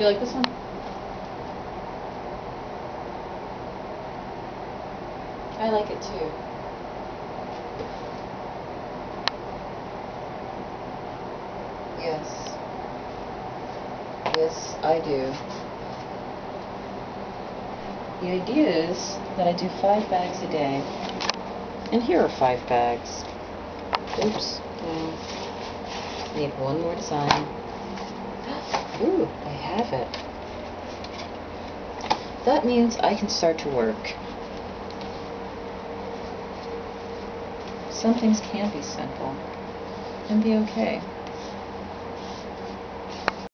you like this one? I like it too. Yes. Yes, I do. The idea is that I do five bags a day. And here are five bags. Oops. No. Need one more design. Ooh, I have it. That means I can start to work. Some things can be simple and be okay.